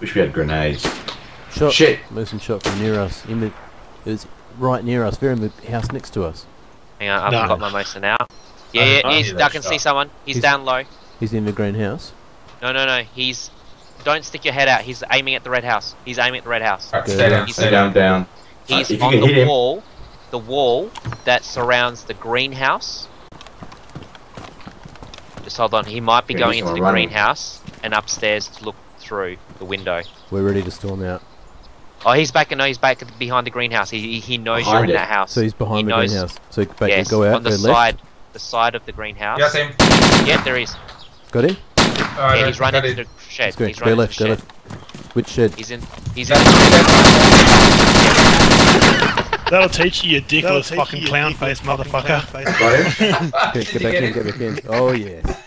Wish we had grenades. Shot. Shit. Merson shot from near us. In the, it was right near us. Very in the house next to us. Hang on, I've No. got my Mosin now. Yeah, I yeah, can't he's, I that can see someone. He's, He's- down low. He's in the green house. No, no, no. He's. Don't stick your head out. He's aiming at the red house. He's aiming at the red house. Alright, Good. stay down, He's stay Stay down. down, down. He's if you on can hit the him. wall. The wall that surrounds the greenhouse. Just hold on. He might be Yeah, going into the gonna greenhouse and upstairs to look through the window. We're ready to storm out. Oh, he's back. No, he's back behind the greenhouse. He he- he knows you're Behind in it. that house. So he's behind He the knows- greenhouse. So back, yes, go out, on the side, left. the side of the greenhouse. Yeah, same. Yeah, there is. Got him? Alright, yeah, he's running into the shed. Let's go. He's Go running left, to go the shed. left. Which shed? He's in. He's in. That'll teach you, you dickless That'll teach fucking you, you clown face fucking motherfucker. clown face. Got him? Get, get back in, get back in. Oh, yes.